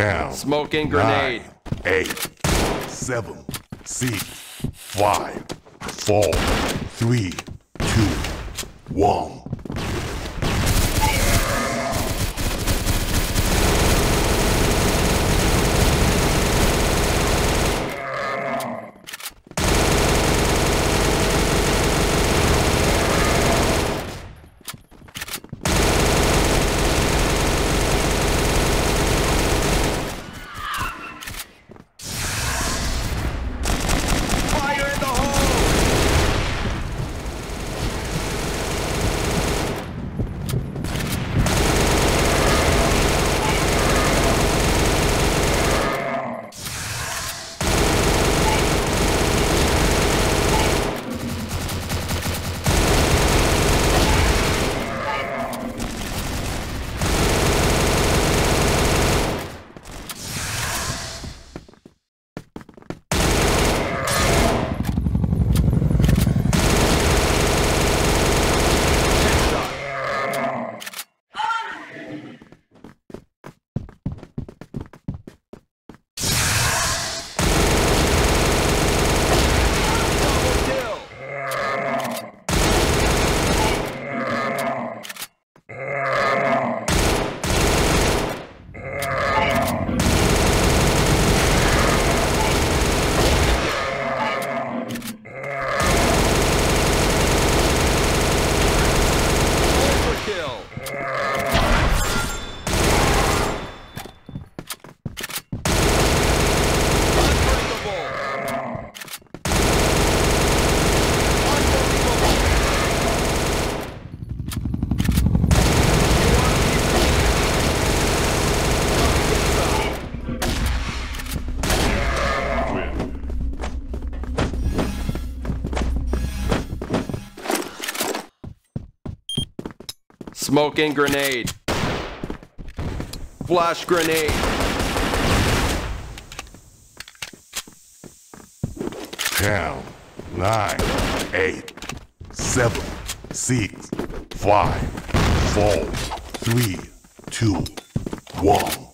Ten. Smoking grenade. Nine, eight, seven, six, five, four, three, two, one. Smoking grenade. Flash grenade. Ten, nine, eight, seven, six, five, four, three, two, one.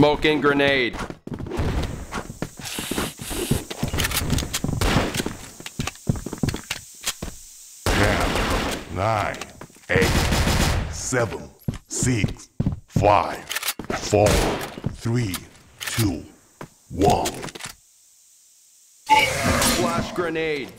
Smoking grenade. Ten, nine, eight, seven, six, five, four, three, two, one. Flash grenade.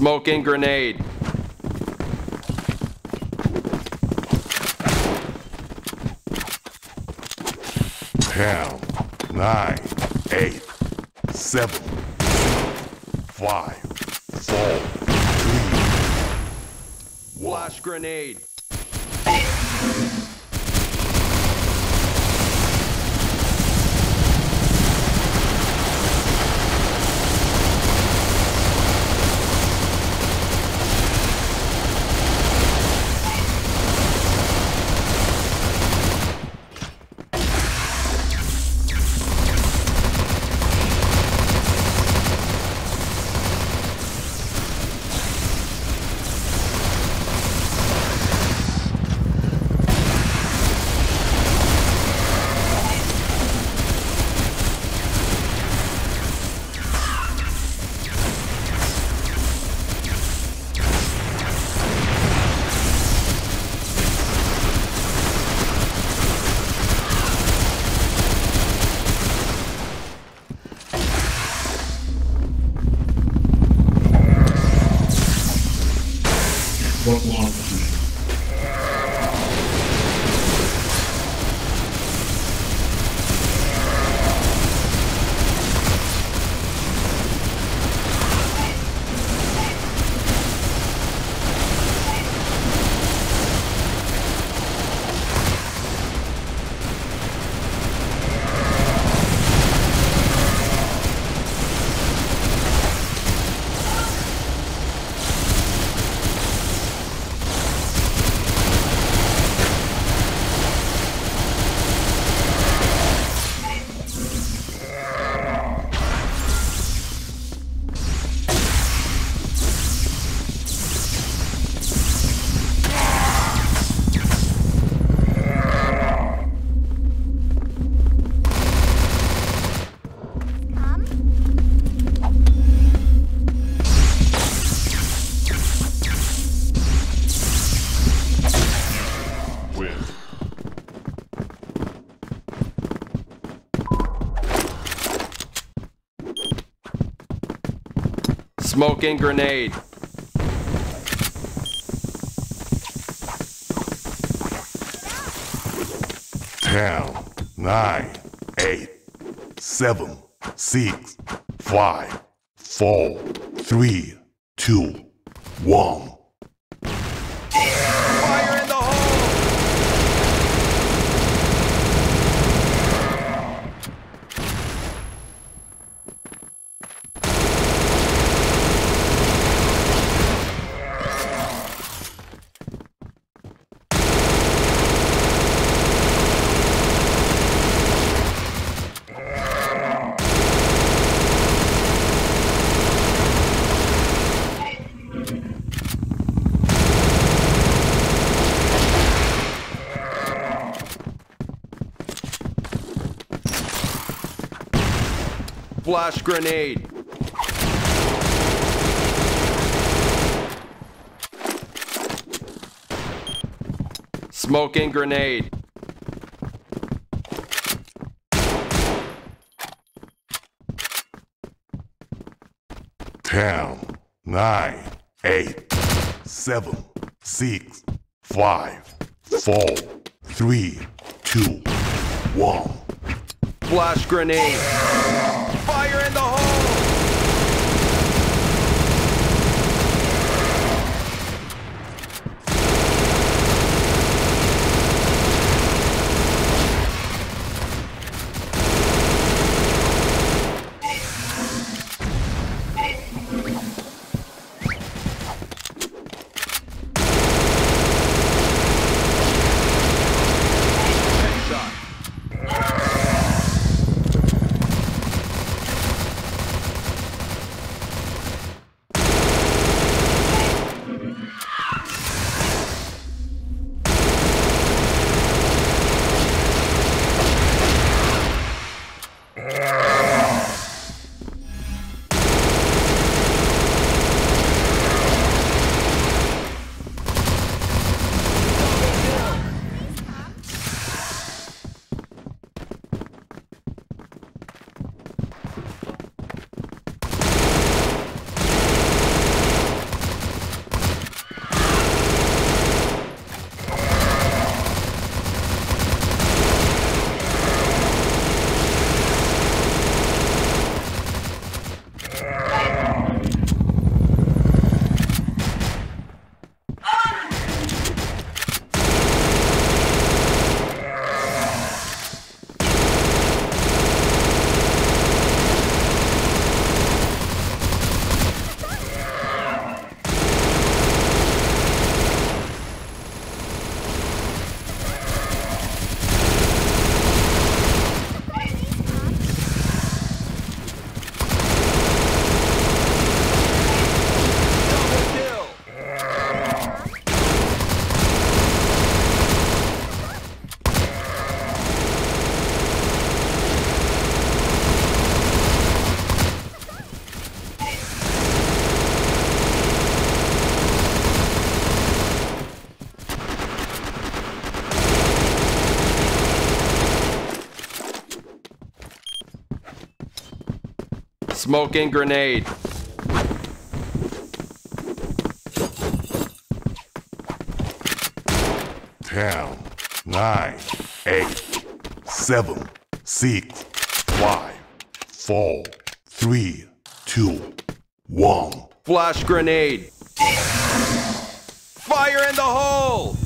Smoking grenade. Ten, nine, eight, seven, five, four, three, Flash grenade. Smoking grenade. Ten, nine, eight, seven, six, five, four, three, two, one. Flash grenade. Smoking grenade. Ten, nine, eight, seven, six, five, four, three, two, one. Flash grenade. Smoking grenade. Ten, nine, eight, seven, six, five, four, three, two, one. Flash grenade. Fire in the hole!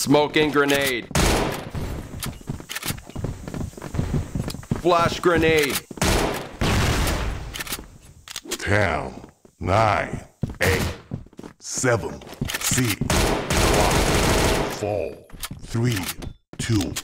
Smoking grenade. Flash grenade. Ten, nine, eight, seven, six, five, four, three, two.